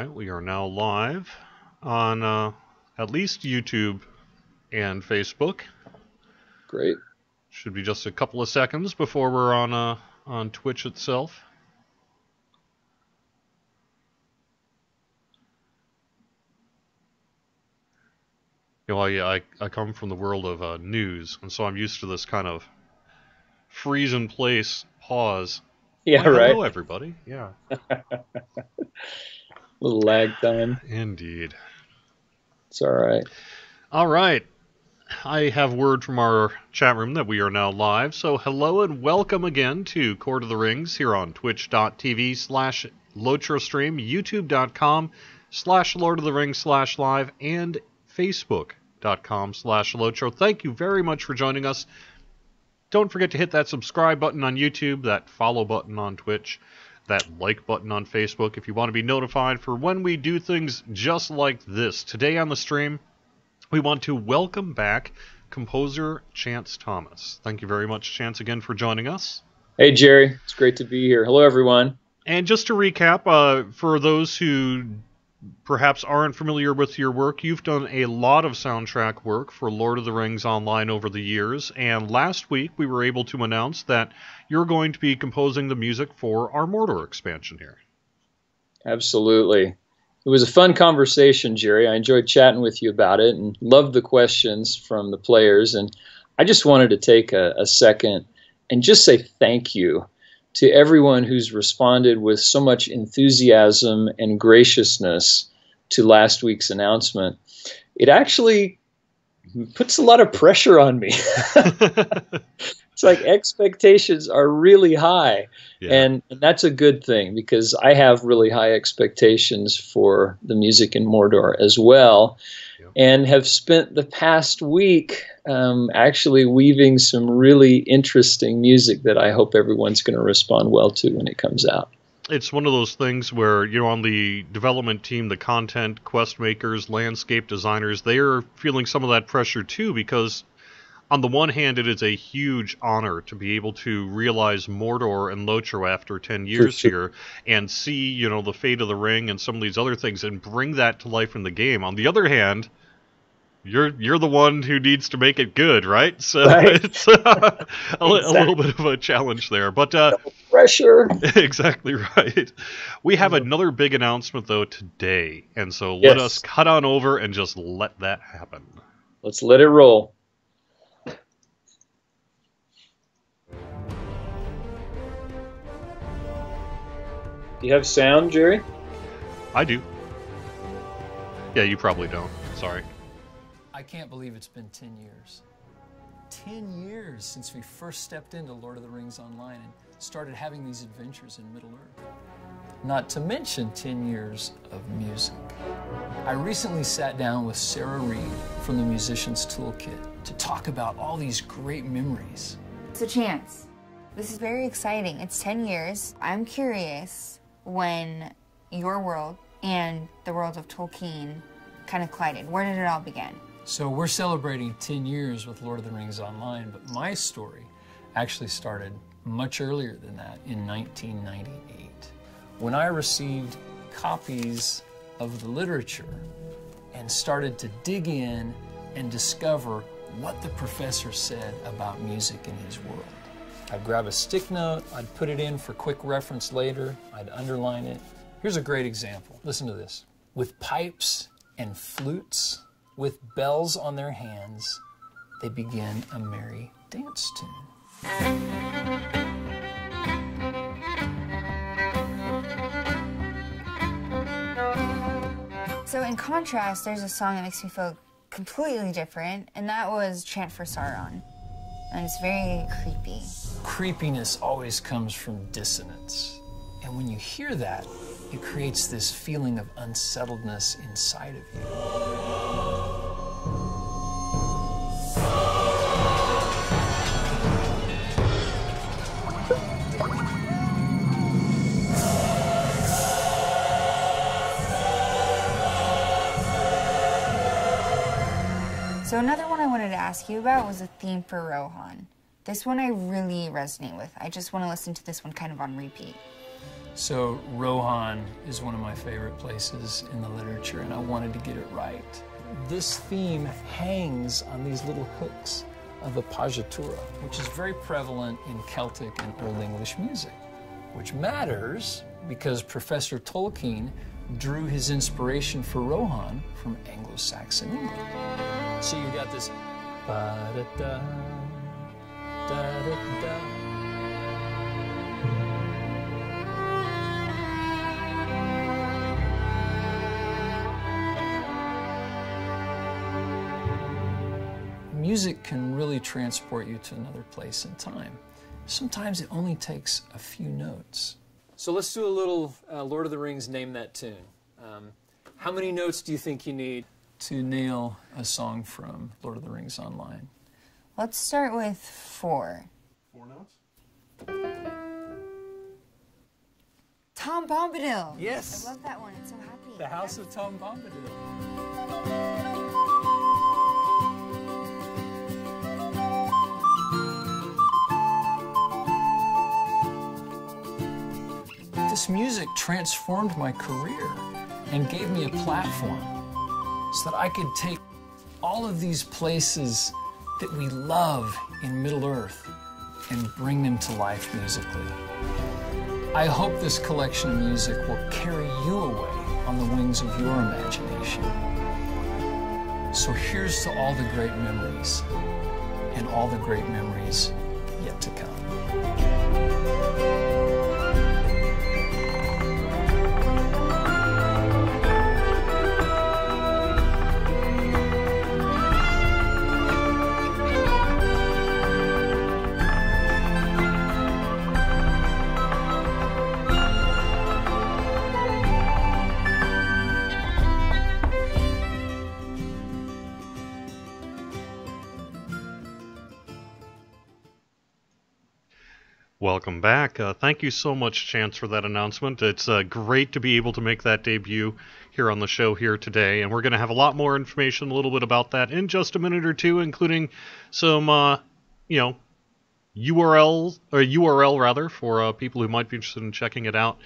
right, we are now live on uh, at least YouTube and Facebook. Great. Should be just a couple of seconds before we're on uh, on Twitch itself. You know, I, I, I come from the world of uh, news, and so I'm used to this kind of freeze in place pause. Yeah, Why, right. Hello, everybody. Yeah, little lag time. indeed. It's all right. All right. I have word from our chat room that we are now live. So hello and welcome again to Court of the Rings here on twitch.tv slash LotroStream, youtube.com slash Lord of the Rings slash live, and facebook.com slash Lotro. Thank you very much for joining us. Don't forget to hit that subscribe button on YouTube, that follow button on Twitch, that like button on Facebook if you want to be notified for when we do things just like this. Today on the stream, we want to welcome back composer Chance Thomas. Thank you very much, Chance, again for joining us. Hey, Jerry. It's great to be here. Hello, everyone. And just to recap, uh, for those who perhaps aren't familiar with your work, you've done a lot of soundtrack work for Lord of the Rings Online over the years. And last week, we were able to announce that you're going to be composing the music for our Mordor expansion here. Absolutely. It was a fun conversation, Jerry. I enjoyed chatting with you about it and loved the questions from the players. And I just wanted to take a, a second and just say thank you to everyone who's responded with so much enthusiasm and graciousness to last week's announcement. It actually puts a lot of pressure on me. it's like expectations are really high. Yeah. And, and that's a good thing because I have really high expectations for the music in Mordor as well, Yeah. and have spent the past week um, actually weaving some really interesting music that I hope everyone's going to respond well to when it comes out. it's one of those things where you know on the development team the content quest makers landscape designers they are feeling some of that pressure too because on the one hand it is a huge honor to be able to realize mordor and lotro after 10 years sure. here and see you know the fate of the ring and some of these other things and bring that to life in the game on the other hand you're you're the one who needs to make it good, right? So Right. it's uh, a, a little bit of a challenge there. But uh, Pressure. exactly right. We have Mhm. another big announcement though today, and so let us cut on over and just let that happen. Let's let it roll. Do you have sound, Jerry? I do. Yeah, you probably don't. Sorry. I can't believe it's been 10 years. 10 years since we first stepped into Lord of the Rings Online and started having these adventures in Middle Earth. Not to mention 10 years of music. I recently sat down with Sarah Reed from the Musician's Toolkit to talk about all these great memories. It's a chance. This is very exciting. It's 10 years. I'm curious when your world and the world of Tolkien kind of collided. Where did it all begin? So we're celebrating 10 years with Lord of the Rings Online, but my story actually started much earlier than that in 1998 when I received copies of the literature and started to dig in and discover what the professor said about music in his world. I'd grab a stick note, I'd put it in for quick reference later, I'd underline it. Here's a great example. Listen to this. With pipes and flutes, with bells on their hands, they begin a merry dance tune. So, in contrast, there's a song that makes me feel completely different, and that was Chant for Sauron. And it's very creepy. Creepiness always comes from dissonance. And when you hear that, it creates this feeling of unsettledness inside of you. So, another one I wanted to ask you about was a theme for Rohan. This one I really resonate with. I just want to listen to this one kind of on repeat. So Rohan is one of my favorite places in the literature, and I wanted to get it right. This theme hangs on these little hooks of appoggiatura, which is very prevalent in Celtic and Old English music, which matters because Professor Tolkien drew his inspiration for Rohan from Anglo-Saxon England. So you got this ba-da-da, da-da-da. music can really transport you to another place in time. Sometimes it only takes a few notes. So let's do a little uh, Lord of the Rings name that tune. Um, how many notes do you think you need to nail a song from Lord of the Rings Online? Let's start with four. Four notes? Tom Bombadil. Yes. I love that one. It's so happy. The House of Tom Bombadil. This music transformed my career and gave me a platform so that I could take all of these places that we love in Middle Earth and bring them to life musically. I hope this collection of music will carry you away on the wings of your imagination. So here's to all the great memories and all the great memories yet to come. Welcome back. Uh, thank you so much, Chance, for that announcement. It's uh, great to be able to make that debut here on the show here today, and we're going to have a lot more information, a little bit about that in just a minute or two, including some, uh, you know, URL or URL rather for uh, people who might be interested in checking it out.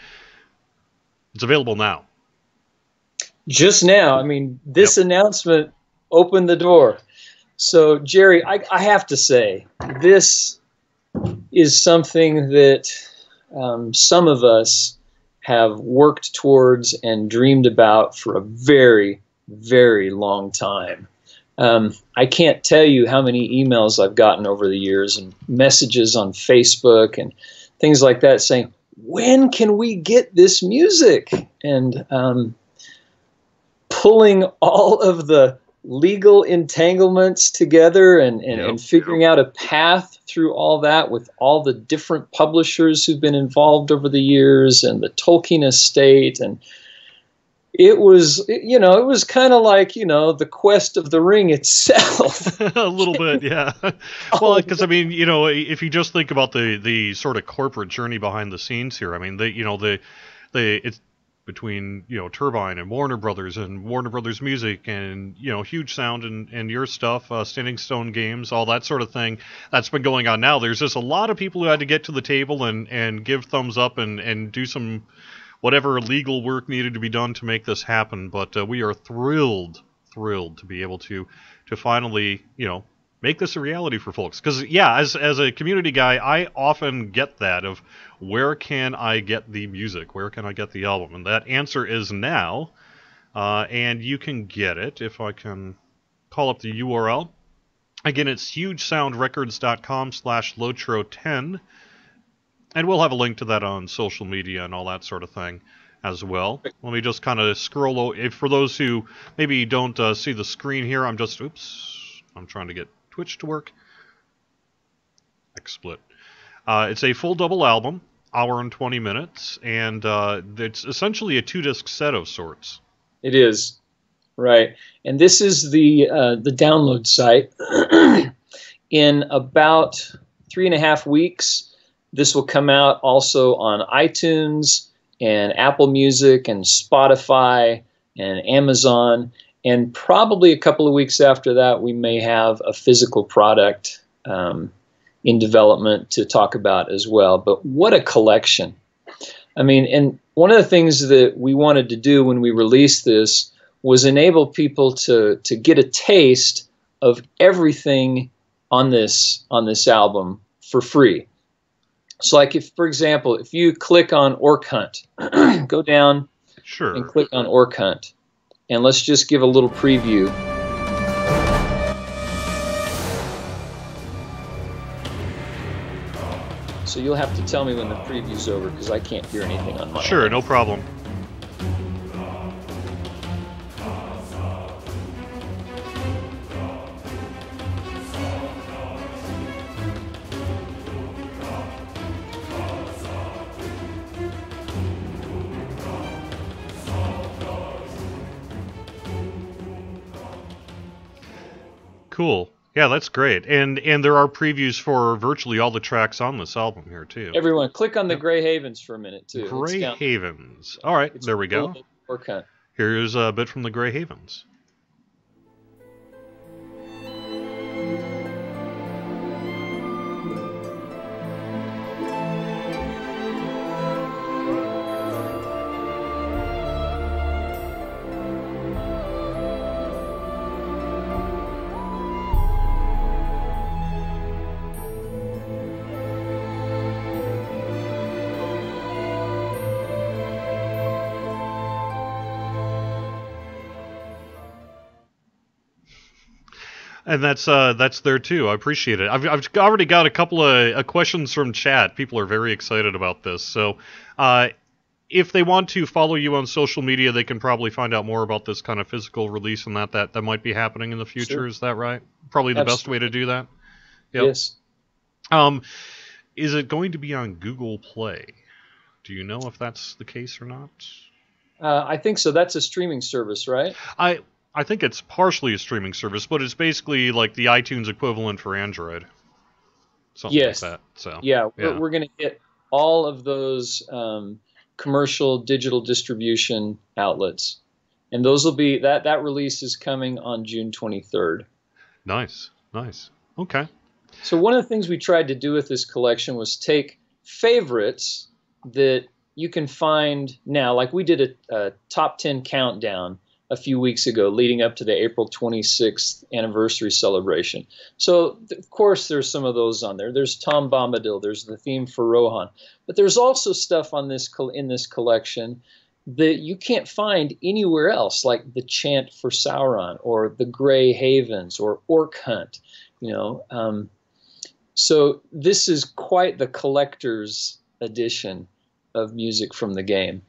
It's available now. Just now, I mean, this announcement opened the door. So, Jerry, I, I have to say, this is something that um, some of us have worked towards and dreamed about for a very, very long time. Um, I can't tell you how many emails I've gotten over the years and messages on Facebook and things like that saying, when can we get this music? And um, pulling all of the legal entanglements together and, and, Yep. and figuring out a path through all that with all the different publishers who've been involved over the years and the Tolkien estate and it was you know it was kind of like you know the quest of the ring itself a little bit, yeah. well, oh. because I mean, you know, if you just think about the the sort of corporate journey behind the scenes here, I mean, the you know the the it's between you know Turbine and Warner Brothers and Warner Brothers Music and you know Huge Sound and and your stuff, uh, Standing Stone Games, all that sort of thing that's been going on now. There's just a lot of people who had to get to the table and and give thumbs up and and do some whatever legal work needed to be done to make this happen. But uh, we are thrilled, thrilled to be able to to finally, you know, make this a reality for folks. Because yeah, as as a community guy, I often get that of where can I get the music? Where can I get the album? And that answer is now. Uh, and you can get it if I can call up the URL. Again, it's hugesoundrecords.com slash lotro10. And we'll have a link to that on social media and all that sort of thing as well. Let me just kind of scroll. If for those who maybe don't uh, see the screen here, I'm just oops. I'm trying to get Twitch to work. XSplit. Uh, it's a full double album, hour and 20 minutes, and uh, it's essentially a two disc set of sorts. It is right, and this is the uh, the download site. In about three and a half weeks, this will come out also on iTunes and Apple Music and Spotify and Amazon. And probably a couple of weeks after that, we may have a physical product um, in development to talk about as well. But what a collection! I mean, and one of the things that we wanted to do when we released this was enable people to to get a taste of everything on this on this album for free. So, like if, for example, if you click on Orc Hunt, go down Sure. and click on Orc Hunt, and let's just give a little preview. So you'll have to tell me when the preview's over because I can't hear anything on my. Sure, no problem. Cool. Yeah, that's great. And and there are previews for virtually all the tracks on this album here too. Everyone, click on the Gray Havens for a minute too. Gray Havens. All right, it's there we go. Here's a bit from the Grey Havens. And that's uh, that's there too. I appreciate it. I've, I've already got a couple of uh, questions from chat. People are very excited about this. So, uh, if they want to follow you on social media, they can probably find out more about this kind of physical release and that that that might be happening in the future. Sure. Is that right? Probably the best way to do that. Yep. Yes. Um, is it going to be on Google Play? Do you know if that's the case or not? Uh, I think so. That's a streaming service, right? I I think it's partially a streaming service, but it's basically like the iTunes equivalent for Android. Something Yes. like that. So Yeah, Yeah. We're, we're going to get all of those um, commercial digital distribution outlets, and those will be that that release is coming on June 23rd. nice, nice. Okay. So one of the things we tried to do with this collection was take favorites that you can find now, like we did a, a top 10 countdown a few weeks ago, leading up to the April 26th anniversary celebration. So of course there's some of those on there. There's Tom Bombadil. There's the theme for Rohan, but there's also stuff on this in this collection that you can't find anywhere else, like the chant for Sauron or the Grey Havens or Orc Hunt. You know, um, so this is quite the collector's edition of music from the game.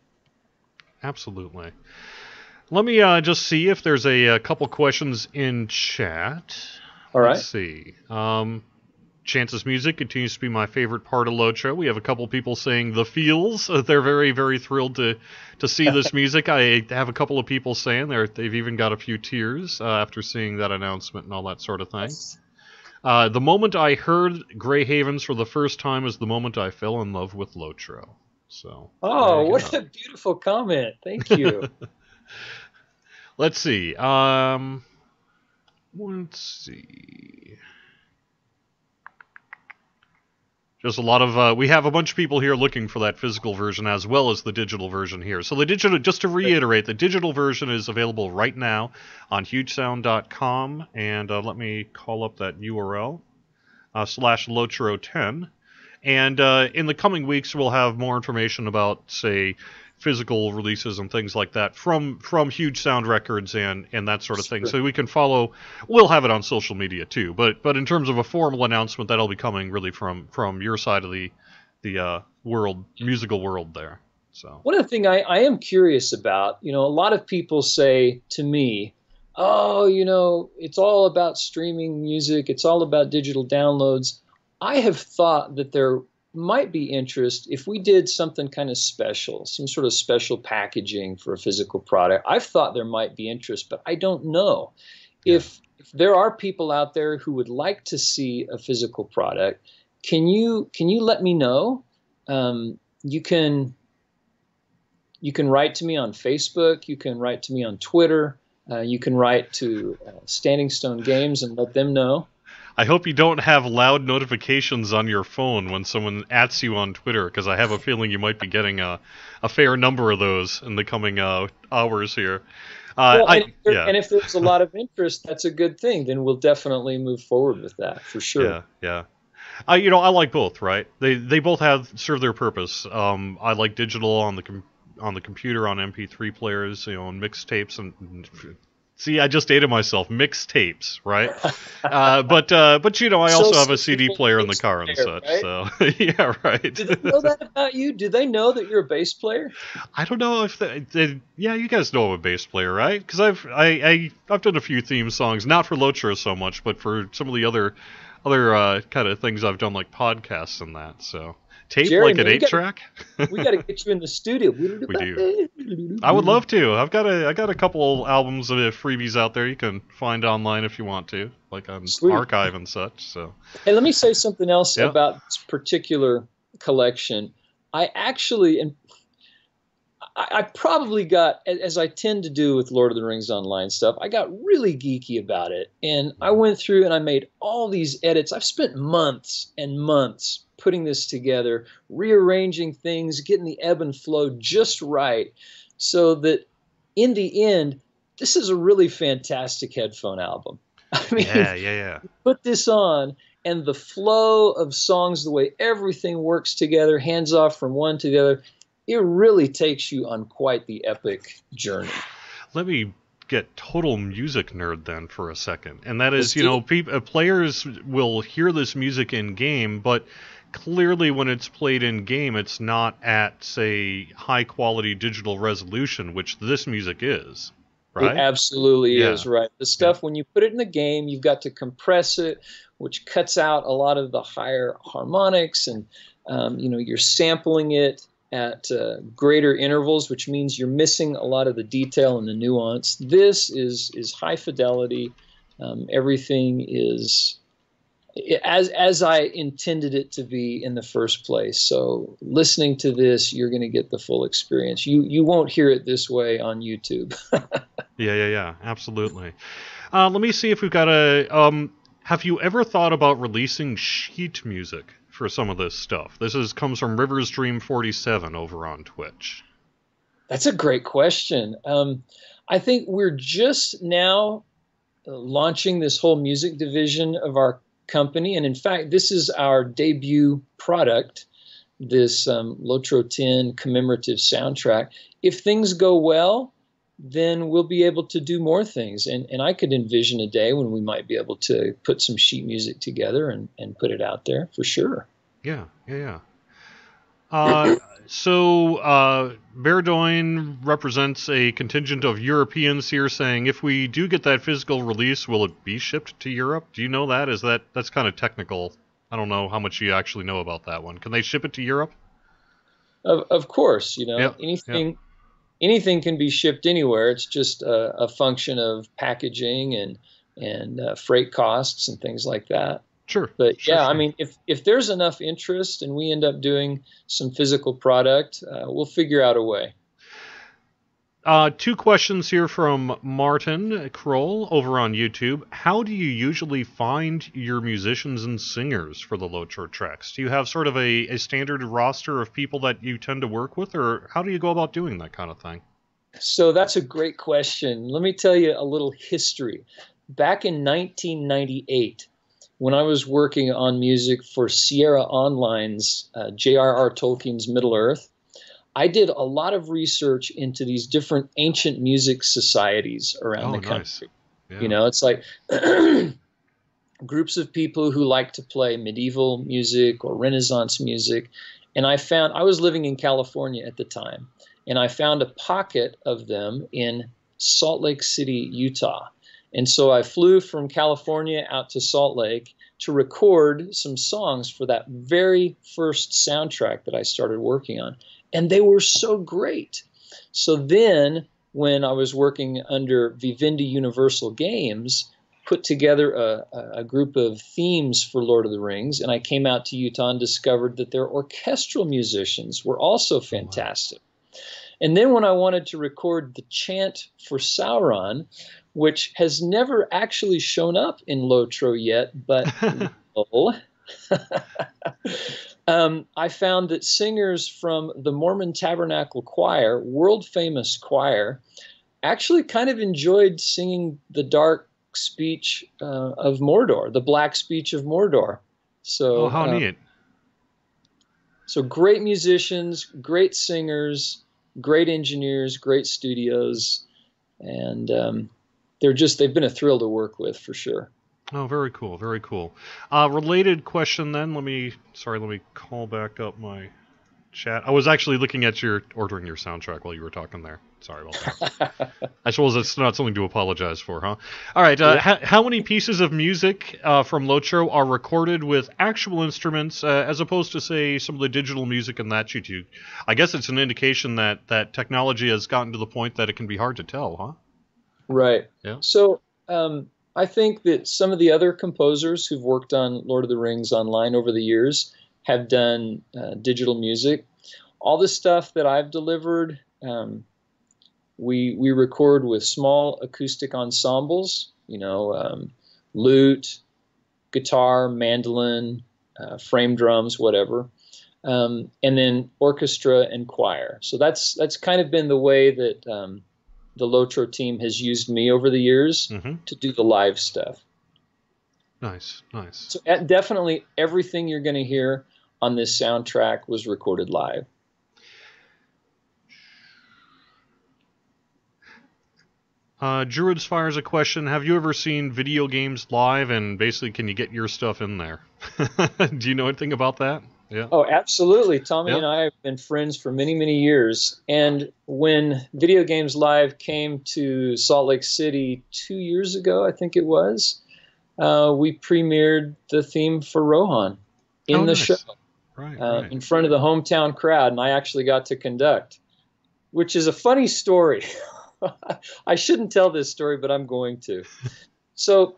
Absolutely. Let me uh, just see if there's a, a couple questions in chat. All right. Let's see. Um, Chance's music continues to be my favorite part of Lotro. We have a couple people saying the feels. Uh, They're very, very thrilled to to see this music. I have a couple of people saying they're, they've even got a few tears uh, after seeing that announcement and all that sort of thing. Uh, the moment I heard Grey Havens for the first time is the moment I fell in love with Lotro. So. Oh, what go. a beautiful comment. Thank you. Let's see. Um, let's see. Just a lot of uh, we have a bunch of people here looking for that physical version as well as the digital version here. So the digital, just to reiterate, the digital version is available right now on HugeSound.com, and uh, let me call up that URL uh, slash Lotro10. And uh, in the coming weeks, we'll have more information about, say, physical releases and things like that from from Huge Sound Records and and that sort of thing. So we can follow. We'll have it on social media too. But but in terms of a formal announcement, that'll be coming really from from your side of the the uh, world musical world there. So One other thing I, I am curious about, you know, a lot of people say to me, oh, you know, it's all about streaming music, it's all about digital downloads. I have thought that there might be interest if we did something kind of special, some sort of special packaging for a physical product. I've thought there might be interest, but I don't know. If, if there are people out there who would like to see a physical product, can you can you let me know? Um, you can you can write to me on Facebook. You can write to me on Twitter. Uh, you can write to uh, Standing Stone Games and let them know. I hope you don't have loud notifications on your phone when someone ats you on Twitter, because I have a feeling you might be getting a, a fair number of those in the coming uh, hours here. Uh, well, I, and, if there, yeah. and if there's a lot of interest, that's a good thing. Then we'll definitely move forward with that for sure. Yeah, yeah. I, you know, I like both. Right? They they both have serve their purpose. Um, I like digital on the com- on the computer on MP3 players, you know, on mixtapes and. See, I just dated myself. Mixtapes, right? uh, but uh, but you know, I So also have a CD player in the car and player, such. right? So yeah, right. Do they know that about you? Do they know that you're a bass player? I don't know if they, they yeah, you guys know I'm a bass player, right? Because I've I, I I've done a few theme songs, not for Lotro so much, but for some of the other other uh, kind of things I've done, like podcasts and that. So tape Jerry, like an eight gotta- track. We got to get you in the studio. We do. I would love to. I've got a I got a couple albums of uh, freebies out there you can find online if you want to, like on Sweet. archive and such. So Hey, let me say something else Yeah. about this particular collection. I actually, and I, I probably got, as I tend to do with Lord of the Rings Online stuff, I got really geeky about it. And I hmm. went through and I made all these edits. I've spent months and months putting this together, rearranging things, getting the ebb and flow just right, so that in the end, this is a really fantastic headphone album. I mean, yeah, yeah, yeah. put this on and the flow of songs the way everything works together hands off from one to the other it really takes you on quite the epic journey Let me get total music nerd then for a second, and that is, you know, peop uh, players will hear this music in game, but clearly when it's played in game, it's not at say high quality digital resolution, which this music is, right? it absolutely Yeah. is right the stuff when you put it in the game you've got to compress it which cuts out a lot of the higher harmonics and um, you know you're sampling it at uh, greater intervals which means you're missing a lot of the detail and the nuance this is is high fidelity um, everything is as as I intended it to be in the first place. So listening to this, you're going to get the full experience. You you won't hear it this way on YouTube. Yeah, yeah, yeah, absolutely. Uh, let me see if we've got a. Um, have you ever thought about releasing sheet music for some of this stuff? This is comes from Rivers Dream Forty Seven over on Twitch. That's a great question. Um, I think we're just now uh, launching this whole music division of our company, and in fact, this is our debut product. This um, Lotro 10 commemorative soundtrack. If things go well, then we'll be able to do more things. And, and I could envision a day when we might be able to put some sheet music together and, and put it out there for sure. Yeah, yeah, yeah. Uh, so uh, Berdoin represents a contingent of Europeans here, saying if we do get that physical release, will it be shipped to Europe? Do you know that? Is that that's kind of technical? I don't know how much you actually know about that one. Can they ship it to Europe? Of, of course, you know, Yep, anything anything can be shipped anywhere. It's just a, a function of packaging and and uh, freight costs and things like that. Sure. But sure, yeah, I mean, if if there's enough interest and we end up doing some physical product, uh, we'll figure out a way. Uh, two questions here from Martin Kroll over on YouTube. How do you usually find your musicians and singers for the Lotro tracks? Do you have sort of a, a standard roster of people that you tend to work with, or how do you go about doing that kind of thing? So that's a great question. Let me tell you a little history. Back in 1998, when I was working on music for Sierra Online's uh, J.R.R. Tolkien's Middle Earth, I did a lot of research into these different ancient music societies around Oh, the nice. country. Yeah. You know, it's like groups of people who like to play medieval music or Renaissance music. And I found, I was living in California at the time, and I found a pocket of them in Salt Lake City, Utah. And so I flew from California out to Salt Lake to record some songs for that very first soundtrack that I started working on. And they were so great. So then, when I was working under Vivendi Universal Games, put together a, a- a group of themes for Lord of the Rings, and I came out to Utah and discovered that their orchestral musicians were also oh, fantastic. And then when I wanted to record the chant for Sauron, which has never actually shown up in Lotro yet, but um, I found that singers from the Mormon Tabernacle Choir, world famous choir, actually kind of enjoyed singing the dark speech uh, of Mordor, the black speech of Mordor. So, oh, how uh, neat! So great musicians, great singers, great engineers, great studios, and um, they're just they've been a thrill to work with for sure. Oh, very cool, very cool. Uh, related question then. Let me sorry, let me call back up my chat. I was actually looking at your ordering your soundtrack while you were talking there. Sorry about that. I suppose it's not something to apologize for, huh? All right. Uh, Yeah. ha- how many pieces of music uh, from Lotro are recorded with actual instruments, uh, as opposed to say some of the digital music and that you do? I guess it's an indication that that technology has gotten to the point that it can be hard to tell, huh? Right. Yeah. So um, I think that some of the other composers who've worked on Lord of the Rings online over the years have done uh, digital music. All the stuff that I've delivered, um, we we record with small acoustic ensembles. You know, um, lute, guitar, mandolin, uh, frame drums, whatever. Um, and then orchestra and choir. So that's that's kind of been the way that um, the Lotro team has used me over the years Mm-hmm. to do the live stuff. Nice, nice. So definitely everything you're going to hear on this soundtrack was recorded live. Uh, Druids fires a question. Have you ever seen video games live and basically can you get your stuff in there? Do you know anything about that? Yeah. Oh, absolutely. Tommy Yeah. and I have been friends for many, many years. And when Video Games Live came to Salt Lake City two years ago, I think it was, uh, we premiered the theme for Rohan in Oh, the nice. show. Right, uh, right. in front of the hometown crowd, and I actually got to conduct, which is a funny story. I shouldn't tell this story, but I'm going to. so,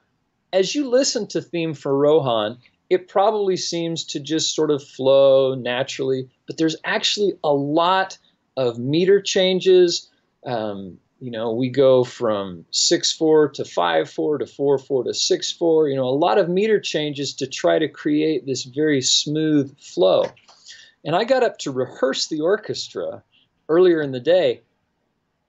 as you listen to theme for Rohan, it probably seems to just sort of flow naturally, but there's actually a lot of meter changes. Um, you know, we go from 6-4 to 5-4 to 4-4 to 6-4, you know, a lot of meter changes to try to create this very smooth flow. And I got up to rehearse the orchestra earlier in the day,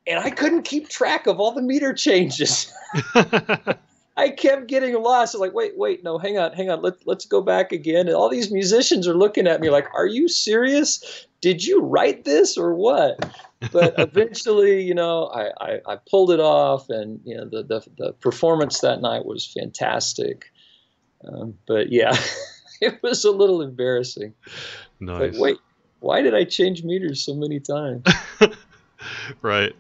and I couldn't keep track of all the meter changes. I kept getting lost. I was like, wait, wait, no, hang on, hang on. Let, let's go back again. And all these musicians are looking at me like, are you serious? Did you write this or what? But eventually, you know, I, I, I pulled it off, and you know, the the, the performance that night was fantastic. Um, but yeah, it was a little embarrassing. nice. Like, wait, why did I change meters so many times? right.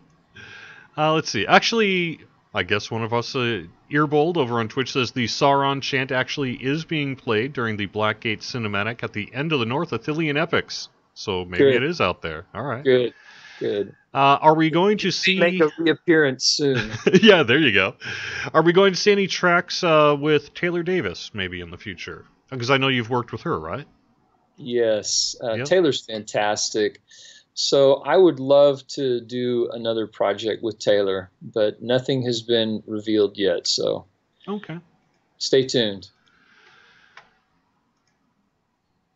Uh, let's see. Actually, I guess one of us, uh, Earbold over on Twitch, says the Sauron chant actually is being played during the Blackgate cinematic at the end of the North Ithilien epics. So maybe Good. it is out there. All right. Good, good. Uh, are we going to see? Make a reappearance soon. yeah, there you go. Are we going to see any tracks uh, with Taylor Davis maybe in the future? Because I know you've worked with her, right? Yes, uh, Yep. Taylor's fantastic. So I would love to do another project with Taylor, but nothing has been revealed yet. So Okay. stay tuned.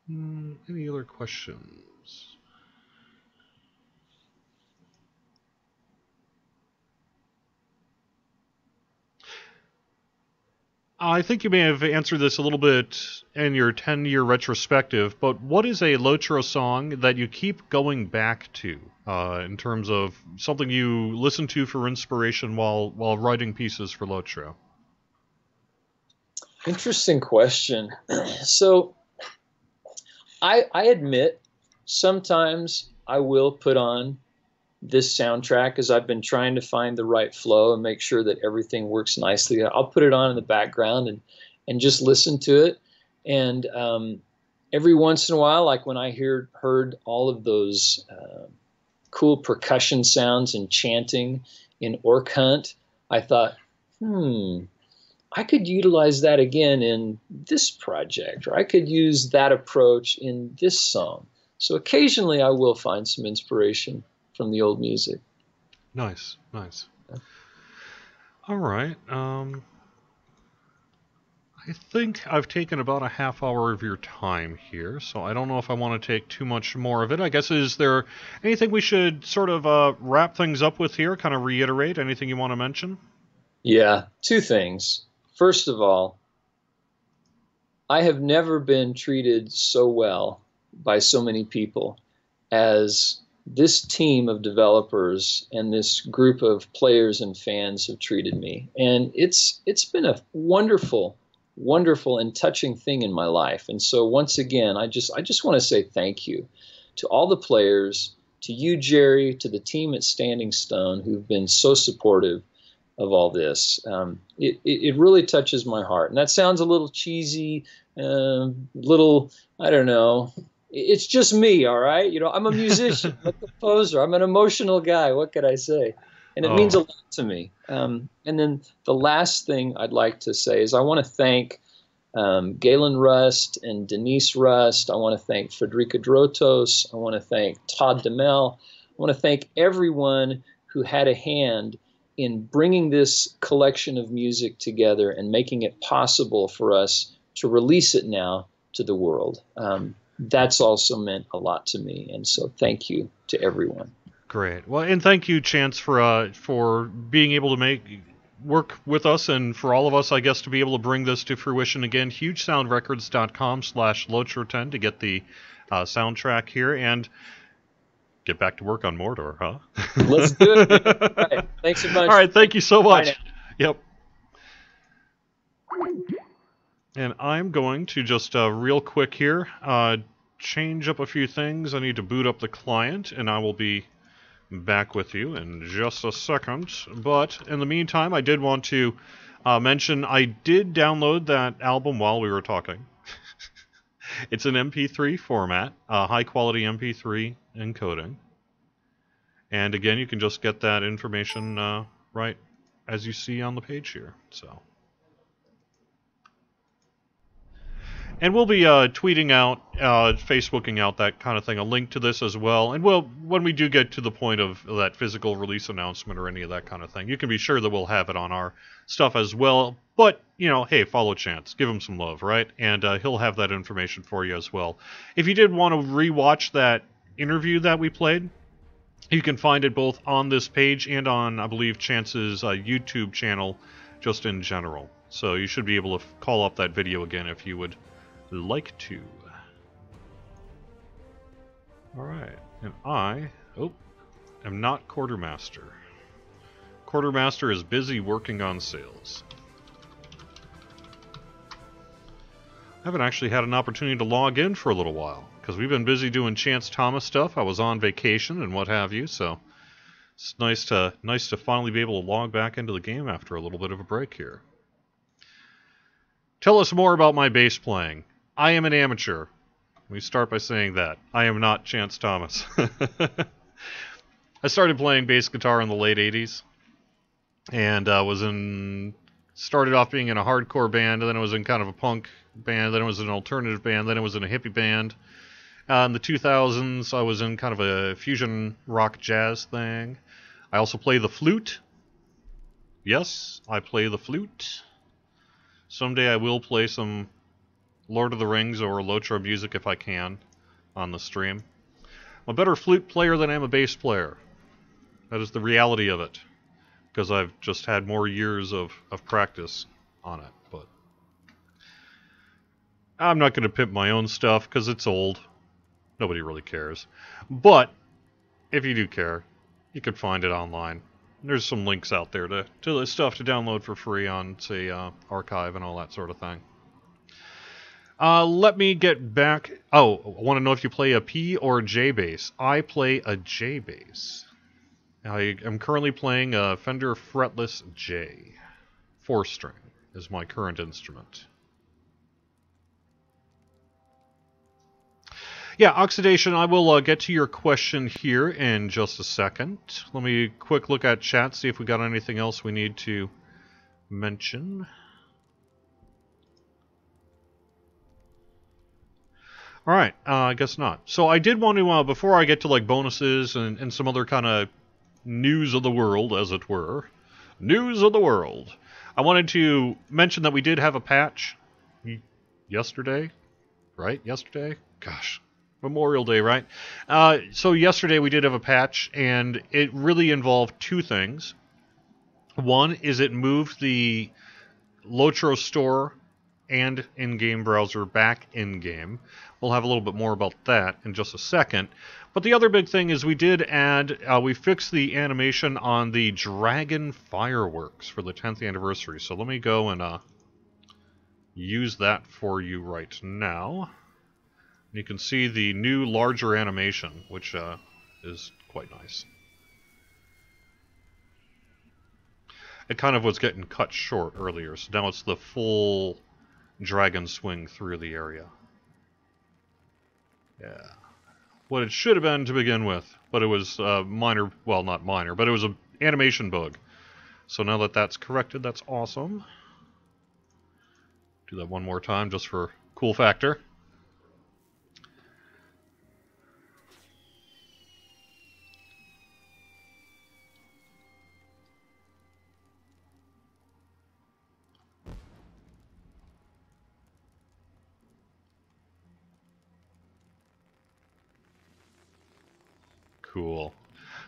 Hmm, any other questions? I think you may have answered this a little bit in your 10 year retrospective, but what is a Lotro song that you keep going back to uh, in terms of something you listen to for inspiration while, while writing pieces for Lotro? Interesting question. so I I admit sometimes I will put on this soundtrack as I've been trying to find the right flow and make sure that everything works nicely. I'll put it on in the background and and just listen to it. And um, every once in a while, like when I hear heard all of those uh, cool percussion sounds and chanting in Orc Hunt, I thought, hmm, I could utilize that again in this project, or I could use that approach in this song. So occasionally I will find some inspiration. From the old music. Nice, nice. All right. Um, I think I've taken about a half hour of your time here, so I don't know if I want to take too much more of it. I guess is there anything we should sort of uh, wrap things up with here? Kind of reiterate anything you want to mention? Yeah, two things. First of all, I have never been treated so well by so many people as this team of developers and this group of players and fans have treated me. And it's it's been a wonderful wonderful and touching thing in my life. And so once again i just i just want to say thank you to all the players to you jerry to the team at standing stone who've been so supportive of all this. Um, it, it, really touches my heart. And that sounds a little cheesy uh, little i don't know it's just me, all right? You know, I'm a musician, I'm a composer, I'm an emotional guy. What could I say? And it oh. means a lot to me. Um, and then the last thing I'd like to say is I want to thank um, Galen Rust and Denise Rust. I want to thank Frederica Drotos. I want to thank Todd DeMel. I want to thank everyone who had a hand in bringing this collection of music together and making it possible for us to release it now to the world. Um, that's also meant a lot to me. And so thank you to everyone. Great. Well, and thank you, Chance, for uh, for being able to make work with us and for all of us, I guess, to be able to bring this to fruition again. HugeSoundRecords.com slash Lotro10 to get the uh, soundtrack here and get back to work on Mordor, huh? Let's do it. All right. Thanks so much. All right. Thank you so much. Yep. And I'm going to just uh, real quick here uh, change up a few things. I need to boot up the client, and I will be back with you in just a second. But in the meantime, I did want to uh, mention I did download that album while we were talking. it's an MP3 format, uh, high quality MP3 encoding. And again, you can just get that information uh, right as you see on the page here. So. And we'll be uh, tweeting out, uh, Facebooking out that kind of thing, a link to this as well. And we'll, when we do get to the point of that physical release announcement or any of that kind of thing, you can be sure that we'll have it on our stuff as well. But, you know, hey, follow Chance. Give him some love, right? And uh, he'll have that information for you as well. If you did want to rewatch that interview that we played, you can find it both on this page and on, I believe, Chance's uh, YouTube channel, just in general. So you should be able to call up that video again if you would like to. Alright, and I, oh, am not quartermaster. Quartermaster is busy working on sales. I haven't actually had an opportunity to log in for a little while, because we've been busy doing Chance Thomas stuff. I was on vacation and what have you, so it's nice to nice to finally be able to log back into the game after a little bit of a break here. Tell us more about my bass playing. I am an amateur. We start by saying that. I am not Chance Thomas. I started playing bass guitar in the late 80s and uh, was in started off being in a hardcore band and then I was in kind of a punk band then it was an alternative band then it was in a hippie band uh, in the 2000s I was in kind of a fusion rock jazz thing I also play the flute yes I play the flute someday I will play some Lord of the Rings or Lotro music if I can on the stream. I'm a better flute player than I am a bass player. That is the reality of it. Because I've just had more years of, of practice on it. But I'm not going to pimp my own stuff because it's old. Nobody really cares. But if you do care, you can find it online. There's some links out there to, to the stuff to download for free on, say, uh, Archive and all that sort of thing. Uh, let me get back. Oh, I want to know if you play a P or a J bass. I play a J bass. I am currently playing a Fender Fretless J. Four string is my current instrument. Yeah, oxidation, I will uh, get to your question here in just a second. Let me quick look at chat, see if we got anything else we need to mention. All right, uh, I guess not. So I did want to, uh, before I get to like bonuses and, and some other kind of news of the world, as it were, news of the world. I wanted to mention that we did have a patch yesterday, right? Yesterday? Gosh, Memorial Day, right? Uh, so yesterday we did have a patch, and it really involved two things. One is it moved the Lotro store and in-game browser back in-game. We'll have a little bit more about that in just a second. But the other big thing is we did add, uh, we fixed the animation on the Dragon fireworks for the 10th anniversary. So let me go and uh, use that for you right now. You can see the new larger animation, which uh, is quite nice. It kind of was getting cut short earlier, so now it's the full dragon swing through the area. Yeah. What it should have been to begin with, but it was minor, well, not minor, but it was an animation bug. So now that that's corrected, that's awesome. Do that one more time just for cool factor.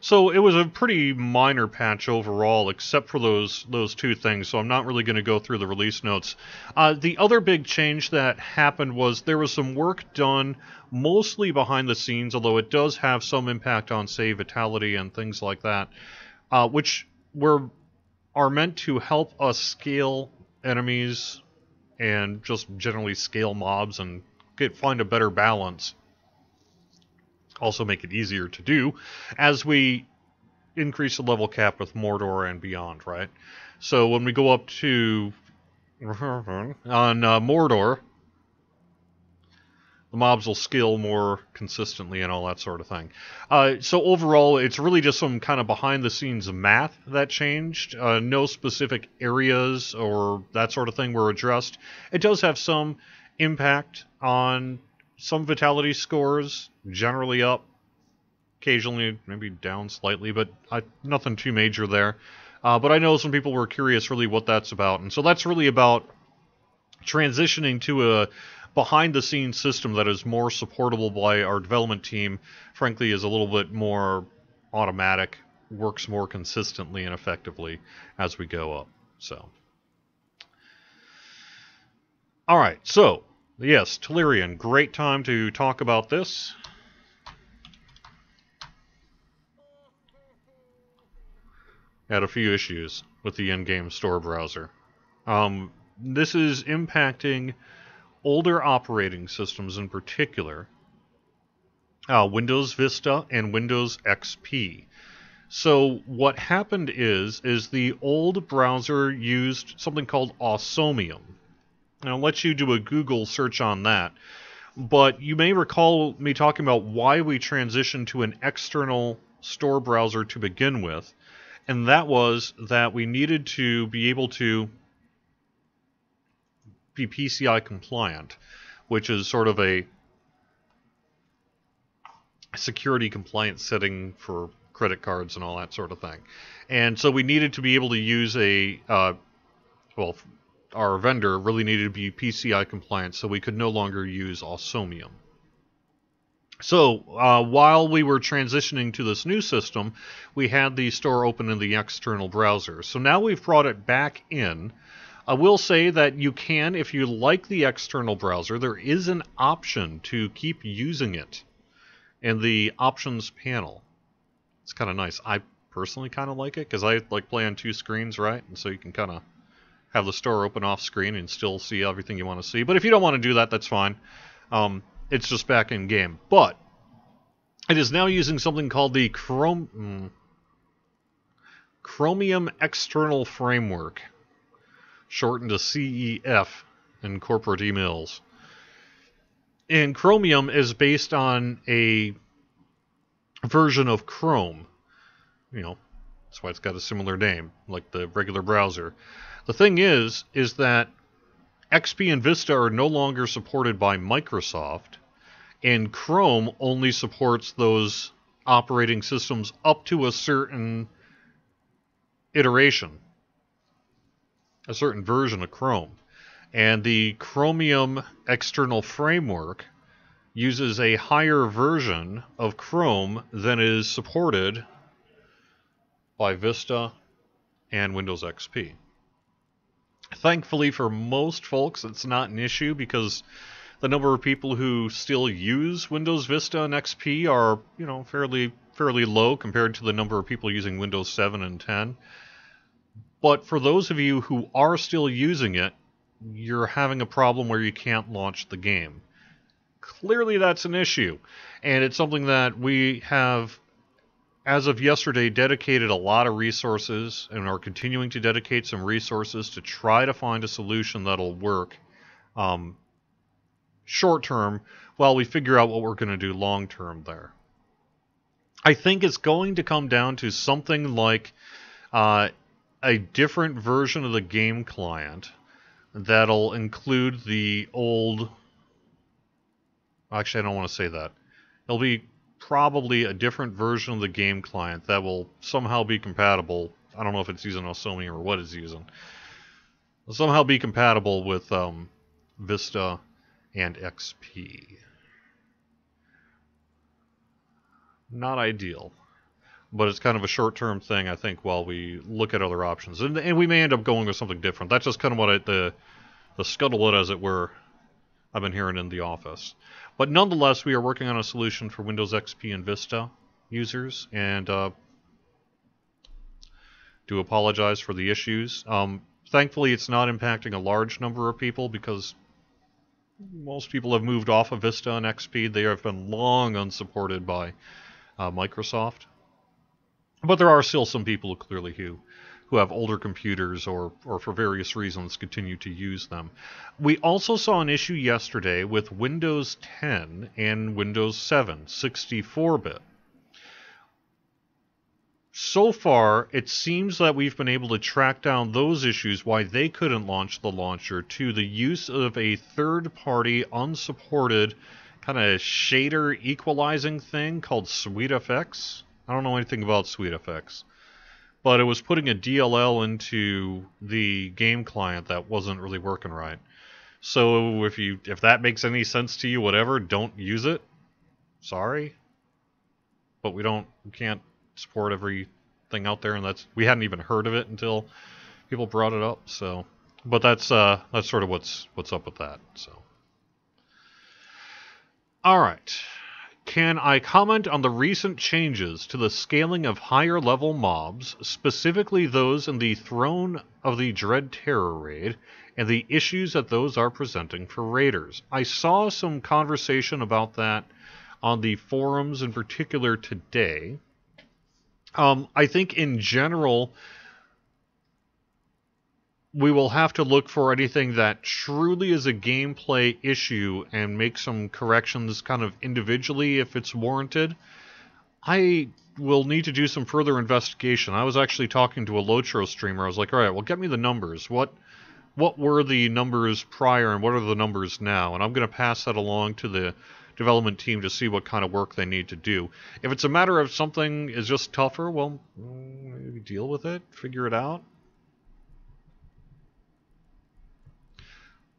So it was a pretty minor patch overall, except for those those two things. So I'm not really going to go through the release notes. Uh, the other big change that happened was there was some work done, mostly behind the scenes, although it does have some impact on, say, vitality and things like that, uh, which were are meant to help us scale enemies and just generally scale mobs and get find a better balance also make it easier to do as we increase the level cap with Mordor and beyond, right? So when we go up to on uh, Mordor, the mobs will scale more consistently and all that sort of thing. Uh, so overall, it's really just some kind of behind-the-scenes math that changed. Uh, no specific areas or that sort of thing were addressed. It does have some impact on some vitality scores generally up, occasionally maybe down slightly, but I, nothing too major there. Uh, but I know some people were curious really what that's about, and so that's really about transitioning to a behind the scenes system that is more supportable by our development team. Frankly, is a little bit more automatic, works more consistently and effectively as we go up. So. All right, so Yes, Tolarian, great time to talk about this. Had a few issues with the in-game store browser. Um, this is impacting older operating systems in particular, uh, Windows Vista and Windows XP. So what happened is, is the old browser used something called Awesomium and I'll let you do a Google search on that. But you may recall me talking about why we transitioned to an external store browser to begin with, and that was that we needed to be able to be PCI compliant, which is sort of a security compliance setting for credit cards and all that sort of thing. And so we needed to be able to use a, uh, well, our vendor really needed to be PCI compliant, so we could no longer use Awesomium. So uh, while we were transitioning to this new system, we had the store open in the external browser. So now we've brought it back in. I will say that you can, if you like the external browser, there is an option to keep using it in the options panel. It's kind of nice. I personally kind of like it because I like play on two screens, right? And so you can kind of have the store open off screen and still see everything you want to see. But if you don't want to do that, that's fine. Um, it's just back in game. But it is now using something called the Chrome, mm, Chromium External Framework, shortened to CEF in corporate emails. And Chromium is based on a version of Chrome. You know, that's why it's got a similar name, like the regular browser. The thing is, is that XP and Vista are no longer supported by Microsoft, and Chrome only supports those operating systems up to a certain iteration, a certain version of Chrome. And the Chromium external framework uses a higher version of Chrome than is supported by Vista and Windows XP. Thankfully, for most folks, it's not an issue because the number of people who still use Windows Vista and XP are, you know, fairly fairly low compared to the number of people using Windows 7 and 10. But for those of you who are still using it, you're having a problem where you can't launch the game. Clearly, that's an issue, and it's something that we have, as of yesterday, dedicated a lot of resources and are continuing to dedicate some resources to try to find a solution that'll work um, short term while we figure out what we're going to do long term there. I think it's going to come down to something like uh, a different version of the game client that'll include the old. Actually, I don't want to say that. It'll be probably a different version of the game client that will somehow be compatible. I don't know if it's using Awesomium or what it's using. It'll somehow be compatible with um, Vista and XP. Not ideal, but it's kind of a short-term thing, I think, while we look at other options, and, and we may end up going with something different. That's just kind of what I, the the scuttlebutt, as it were, I've been hearing in the office. But nonetheless, we are working on a solution for Windows XP and Vista users, and uh, do apologize for the issues. Um, thankfully, it's not impacting a large number of people because most people have moved off of Vista and XP. They have been long unsupported by uh, Microsoft. But there are still some people who clearly who who have older computers or or for various reasons continue to use them. We also saw an issue yesterday with Windows 10 and Windows 7 64-bit. So far, it seems that we've been able to track down those issues why they couldn't launch the launcher to the use of a third-party unsupported kind of shader equalizing thing called SweetFX. I don't know anything about SweetFX, but it was putting a DLL into the game client that wasn't really working right. So if you if that makes any sense to you, whatever, don't use it. Sorry, but we don't we can't support everything out there, and that's we hadn't even heard of it until people brought it up. So, but that's uh that's sort of what's what's up with that. So. All right. Can I comment on the recent changes to the scaling of higher level mobs, specifically those in the Throne of the Dread Terror raid, and the issues that those are presenting for raiders? I saw some conversation about that on the forums in particular today. Um, I think in general, we will have to look for anything that truly is a gameplay issue and make some corrections kind of individually if it's warranted. I will need to do some further investigation. I was actually talking to a Lotro streamer. I was like, all right, well, get me the numbers. What what were the numbers prior and what are the numbers now? And I'm going to pass that along to the development team to see what kind of work they need to do. If it's a matter of something is just tougher, well, mm, maybe deal with it, figure it out.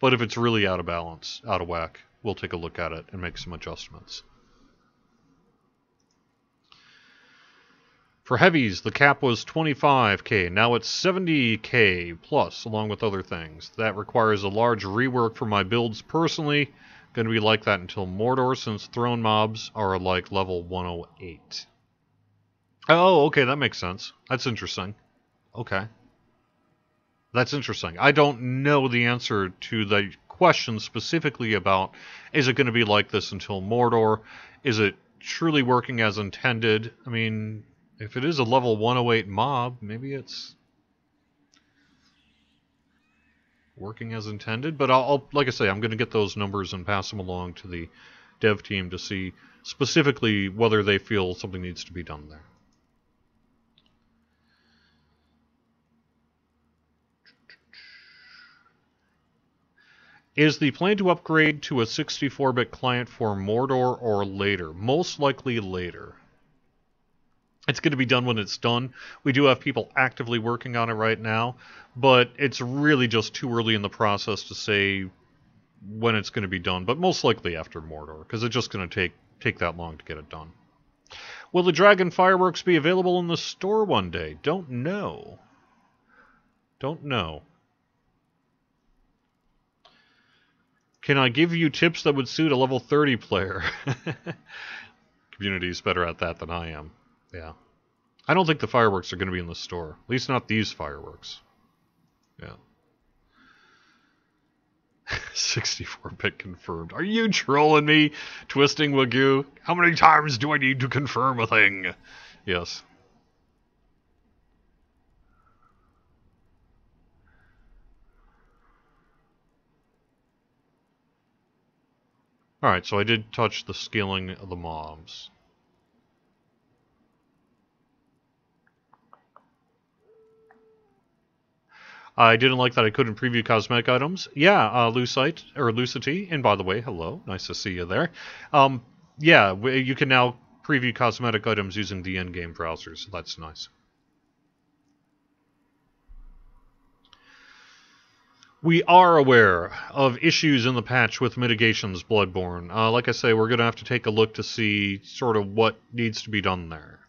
But if it's really out of balance, out of whack, we'll take a look at it and make some adjustments. For heavies, the cap was 25k, now it's 70k plus, along with other things. That requires a large rework for my builds personally. Going to be like that until Mordor, since throne mobs are like level 108. Oh, okay, that makes sense. That's interesting. Okay. That's interesting. I don't know the answer to the question specifically about is it going to be like this until Mordor? Is it truly working as intended? I mean, if it is a level 108 mob, maybe it's working as intended. But I'll, I'll like I say, I'm going to get those numbers and pass them along to the dev team to see specifically whether they feel something needs to be done there. Is the plan to upgrade to a 64-bit client for Mordor or later? Most likely later. It's going to be done when it's done. We do have people actively working on it right now, but it's really just too early in the process to say when it's going to be done, but most likely after Mordor, because it's just going to take take that long to get it done. Will the Dragon fireworks be available in the store one day? Don't know. Don't know. Can I give you tips that would suit a level 30 player? Community's better at that than I am. Yeah. I don't think the fireworks are going to be in the store. At least not these fireworks. Yeah. 64-bit confirmed. Are you trolling me, Twisting Wagyu? How many times do I need to confirm a thing? Yes. Alright, so I did touch the scaling of the mobs. I didn't like that I couldn't preview cosmetic items. Yeah, uh, Lucite, or Lucity, and by the way, hello, nice to see you there. Um, yeah, you can now preview cosmetic items using the in-game browser, so that's nice. We are aware of issues in the patch with mitigations Bloodborne. Uh, like I say, we're going to have to take a look to see sort of what needs to be done there.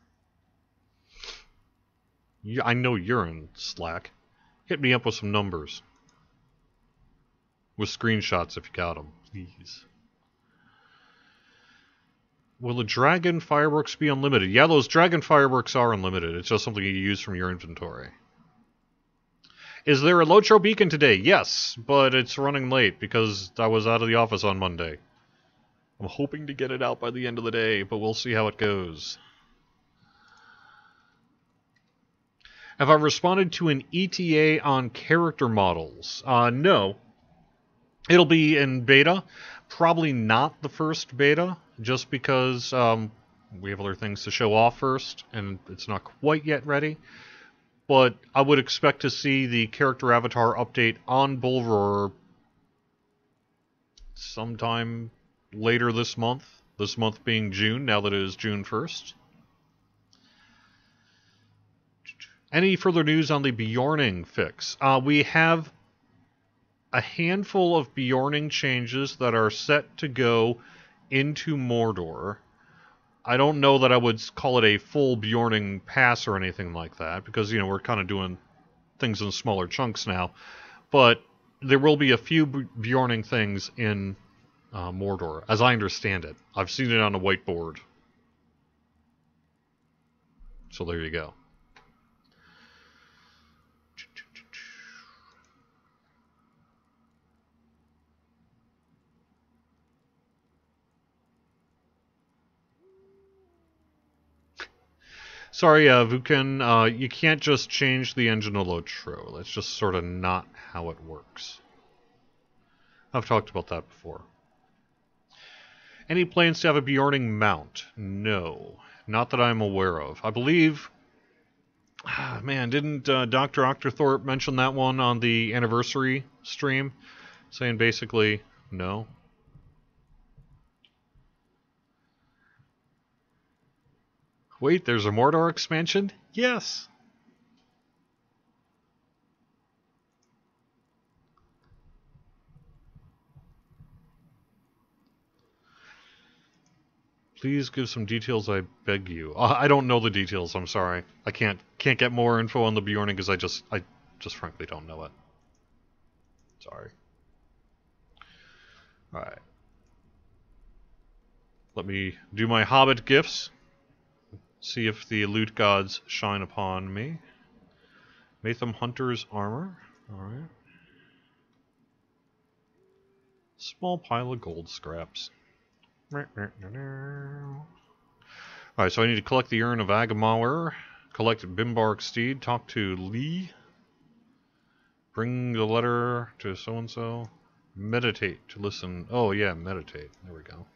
I know you're in Slack. Hit me up with some numbers. With screenshots if you got them, please. Will the dragon fireworks be unlimited? Yeah, those dragon fireworks are unlimited. It's just something you use from your inventory. Is there a Lotro beacon today? Yes, but it's running late because I was out of the office on Monday. I'm hoping to get it out by the end of the day, but we'll see how it goes. Have I responded to an ETA on character models? Uh, no. It'll be in beta. Probably not the first beta, just because um, we have other things to show off first, and it's not quite yet ready. But I would expect to see the character avatar update on Bullroar sometime later this month. This month being June, now that it is June 1st. Any further news on the Beorning fix? Uh, we have a handful of Beorning changes that are set to go into Mordor. I don't know that I would call it a full Beorning pass or anything like that, because, you know, we're kind of doing things in smaller chunks now. But there will be a few Beorning things in uh, Mordor, as I understand it. I've seen it on a whiteboard. So there you go. Sorry, uh, Vukan, uh, you can't just change the engine of Lotro. That's just sort of not how it works. I've talked about that before. Any plans to have a Beorning mount? No. Not that I'm aware of. I believe... Ah, man, didn't uh, Dr. Octorthorpe mention that one on the anniversary stream? Saying basically, no. Wait, there's a Mordor expansion? Yes. Please give some details, I beg you. Uh, I don't know the details, I'm sorry. I can't can't get more info on the Beorning because I just I just frankly don't know it. Sorry. Alright. Let me do my Hobbit gifts. See if the loot gods shine upon me. Mathom Hunter's armor. Alright. Small pile of gold scraps. Alright, so I need to collect the Urn of Agamauer, collect Bimbark Steed, talk to Lee, bring the letter to so-and-so, meditate to listen. Oh yeah, meditate. There we go.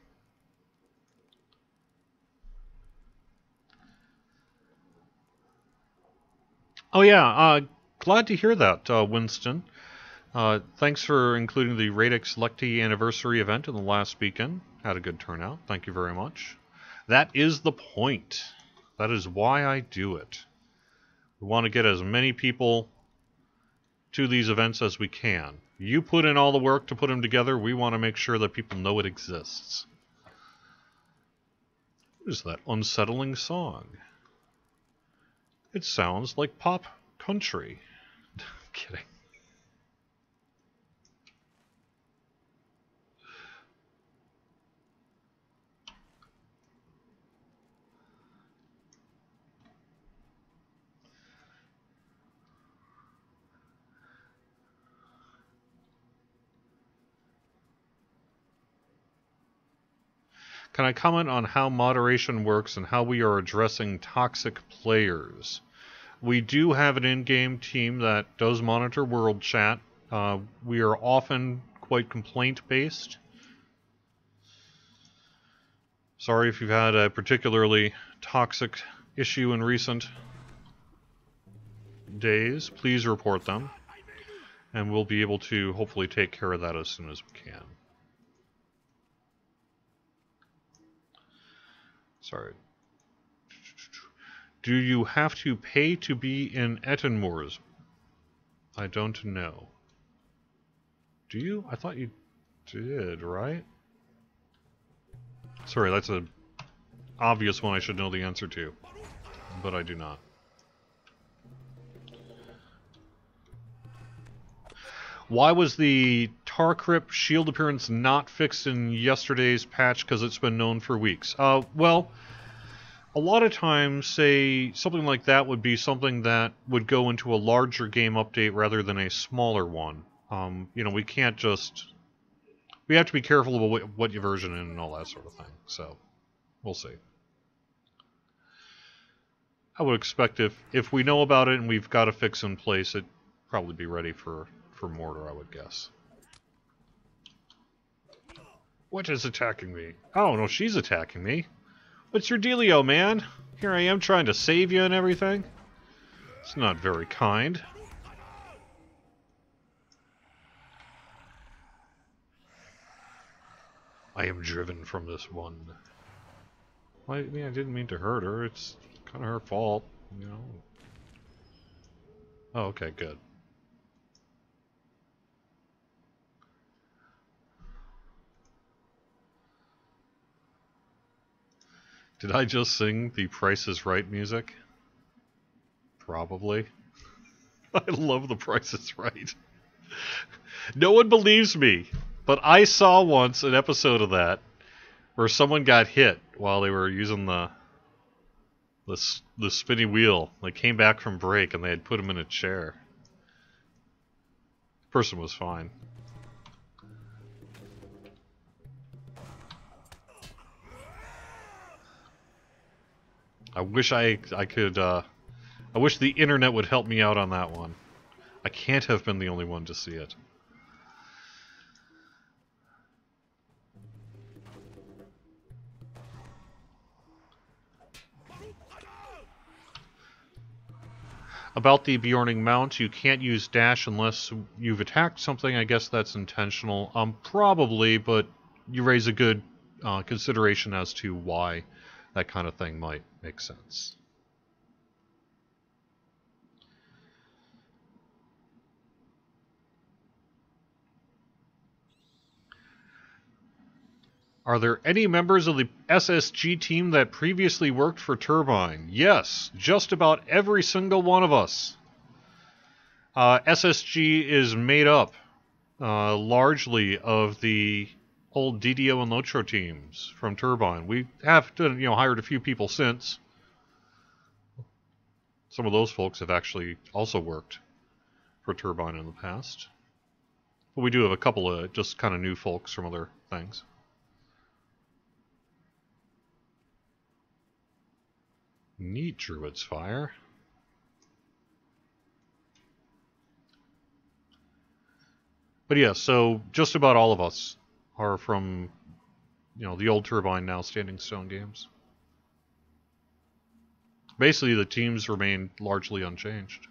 Oh yeah, uh, glad to hear that, uh, Winston. Uh, thanks for including the Radix Lecti anniversary event in the last weekend. Had a good turnout. Thank you very much. That is the point. That is why I do it. We want to get as many people to these events as we can. You put in all the work to put them together. We want to make sure that people know it exists. What is that unsettling song? It sounds like pop country. I'm kidding. Can I comment on how moderation works and how we are addressing toxic players? We do have an in-game team that does monitor world chat. Uh, we are often quite complaint-based. Sorry if you've had a particularly toxic issue in recent days. Please report them. And we'll be able to hopefully take care of that as soon as we can. Sorry. Do you have to pay to be in Ettenmoors? I don't know. Do you? I thought you did, right? Sorry, that's an obvious one I should know the answer to, but I do not. Why was the Tarcrypt shield appearance not fixed in yesterday's patch because it's been known for weeks? Uh, well, a lot of times, say, something like that would be something that would go into a larger game update rather than a smaller one. Um, you know, we can't just... We have to be careful about what, what you version in and all that sort of thing, so we'll see. I would expect if, if we know about it and we've got a fix in place, it'd probably be ready for for Mordor, I would guess. What is attacking me? Oh, no, she's attacking me. What's your dealio, man? Here I am trying to save you and everything. It's not very kind. I am driven from this one. I mean, I didn't mean to hurt her. It's kind of her fault, you know. Oh, okay, good. Did I just sing the Price is Right music? Probably. I love the Price is Right. no one believes me, but I saw once an episode of that where someone got hit while they were using the the, the spinny wheel. They came back from break and they had put him in a chair. The person was fine. I wish I I could. Uh, I wish the internet would help me out on that one. I can't have been the only one to see it. About the Beorning mount, you can't use dash unless you've attacked something. I guess that's intentional. Um, probably, but you raise a good uh, consideration as to why that kind of thing might make sense. Are there any members of the SSG team that previously worked for Turbine? Yes, just about every single one of us. Uh, SSG is made up uh, largely of the old DDO and Lotro teams from Turbine. We have to, you know hired a few people since. Some of those folks have actually also worked for Turbine in the past. But we do have a couple of just kind of new folks from other things. Neat Druid's Fire. But yeah, so just about all of us are from, you know, the old Turbine, now Standing Stone games. Basically, the teams remain largely unchanged.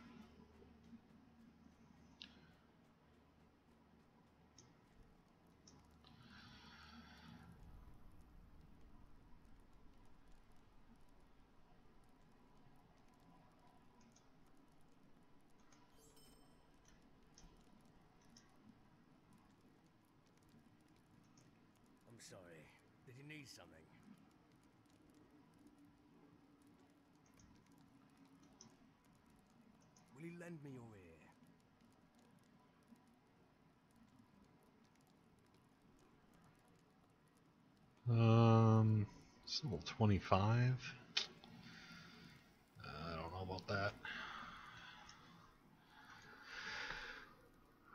Sorry. Did you need something? Will you lend me your ear? Um, it's level 25. Uh, I don't know about that.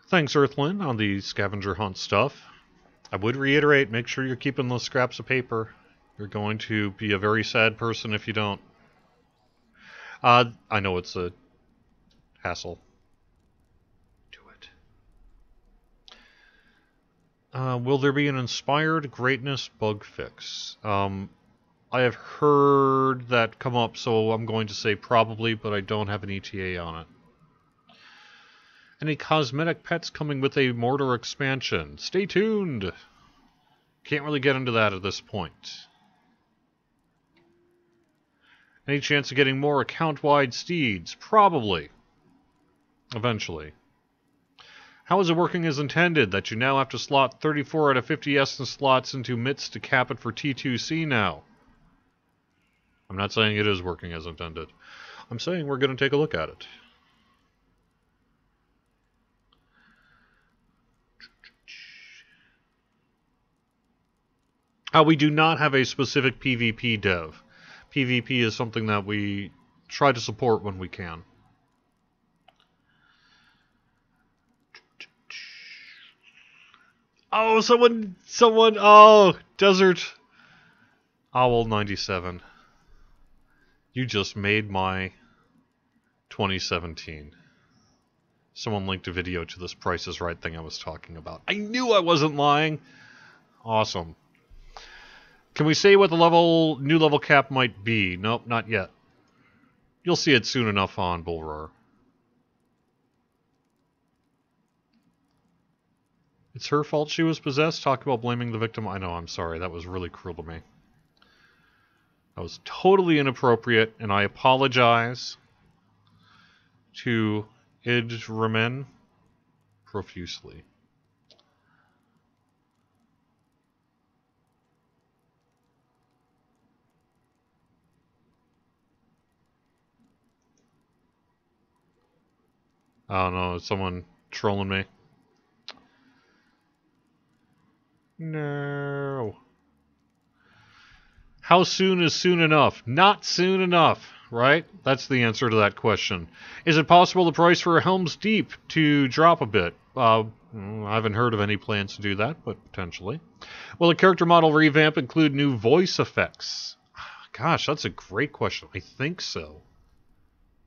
Thanks, Earthland, on the scavenger hunt stuff. I would reiterate make sure you're keeping those scraps of paper. You're going to be a very sad person if you don't. Uh, I know it's a hassle. Do it. Uh, will there be an inspired greatness bug fix? Um, I have heard that come up, so I'm going to say probably, but I don't have an ETA on it. Any cosmetic pets coming with a Mordor expansion? Stay tuned! Can't really get into that at this point. Any chance of getting more account-wide steeds? Probably. Eventually. How is it working as intended that you now have to slot 34 out of 50 essence slots into MITs to cap it for T2C now? I'm not saying it is working as intended. I'm saying we're going to take a look at it. Uh, we do not have a specific PvP dev. PvP is something that we try to support when we can. Oh, someone, someone, oh, Desert Owl 97. You just made my 2017. Someone linked a video to this Price is Right thing I was talking about. I knew I wasn't lying. Awesome. Can we say what the level new level cap might be? Nope, not yet. You'll see it soon enough on Bull Roar. It's her fault she was possessed? Talk about blaming the victim. I know, I'm sorry. That was really cruel to me. That was totally inappropriate, and I apologize to Id Ramen profusely. I don't know, someone trolling me? No. How soon is soon enough? Not soon enough, right? That's the answer to that question. Is it possible the price for Helm's Deep to drop a bit? Uh, I haven't heard of any plans to do that, but potentially. Will the character model revamp include new voice effects? Gosh, that's a great question. I think so.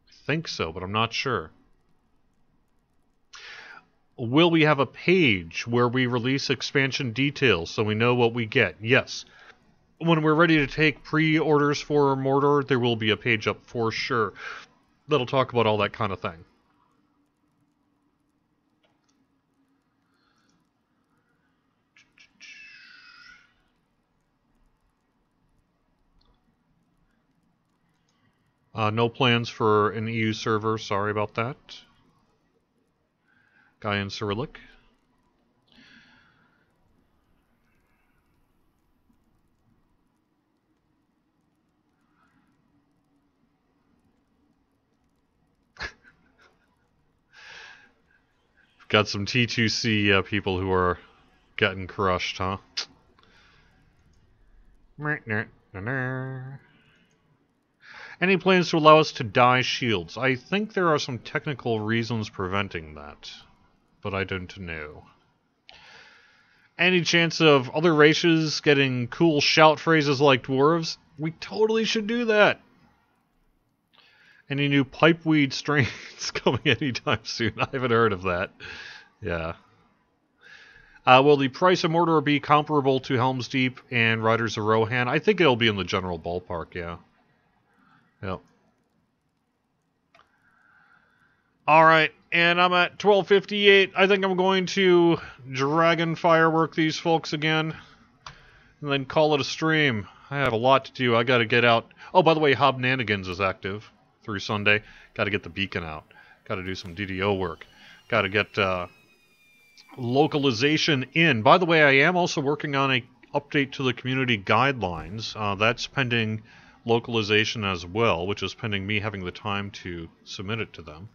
I think so, but I'm not sure. Will we have a page where we release expansion details so we know what we get? Yes. When we're ready to take pre orders for Mordor, there will be a page up for sure that'll talk about all that kind of thing. Uh, no plans for an EU server, sorry about that. Guy in Cyrillic. Got some T2C uh, people who are getting crushed, huh? Any plans to allow us to dye shields? I think there are some technical reasons preventing that, but I don't know. Any chance of other races getting cool shout phrases like dwarves? We totally should do that. Any new pipeweed strains coming anytime soon? I haven't heard of that. Yeah. Uh, will the price of Mordor be comparable to Helm's Deep and Riders of Rohan? I think it'll be in the general ballpark, yeah. Yep. All right, and I'm at 12:58. I think I'm going to dragon firework these folks again, and then call it a stream. I have a lot to do. I got to get out. Oh, by the way, Hobnanigans is active through Sunday. Got to get the beacon out. Got to do some DDO work. Got to get uh, localization in. By the way, I am also working on a update to the community guidelines. Uh, that's pending localization as well, which is pending me having the time to submit it to them.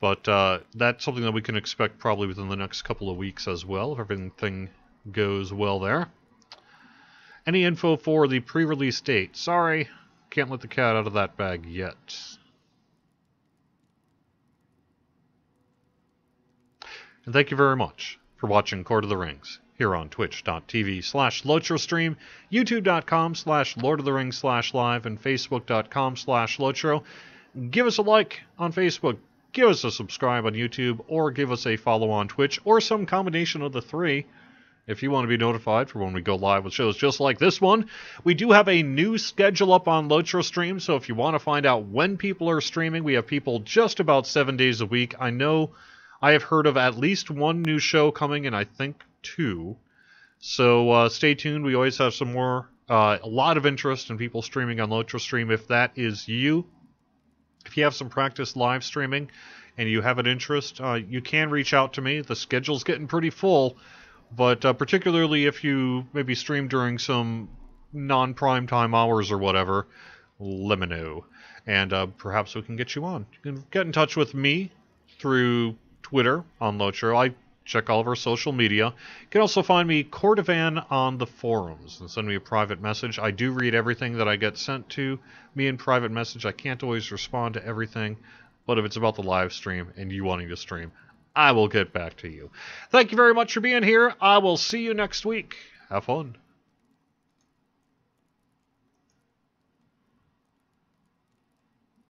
But uh, that's something that we can expect probably within the next couple of weeks as well, if everything goes well there. Any info for the pre-release date? Sorry, can't let the cat out of that bag yet. And thank you very much for watching Lord of the Rings here on twitch.tv slash LotroStream, youtube.com slash Lord of the Rings slash live, and facebook.com slash Lotro. Give us a like on Facebook, give us a subscribe on YouTube, or give us a follow on Twitch, or some combination of the three. If you want to be notified for when we go live with shows just like this one, we do have a new schedule up on Lotro Stream. So if you want to find out when people are streaming, we have people just about seven days a week. I know I have heard of at least one new show coming, and I think two. So uh, stay tuned. We always have some more, uh, a lot of interest in people streaming on Lotro Stream. If that is you, if you have some practice live streaming and you have an interest, uh, you can reach out to me. The schedule's getting pretty full, but uh, particularly if you maybe stream during some non-prime time hours or whatever, let me know. And uh, perhaps we can get you on. You can get in touch with me through Twitter on Lotro. I check all of our social media. You can also find me Cordovan on the forums and send me a private message. I do read everything that I get sent to me in private message. I can't always respond to everything, but if it's about the live stream and you wanting to stream, I will get back to you. Thank you very much for being here. I will see you next week. Have fun.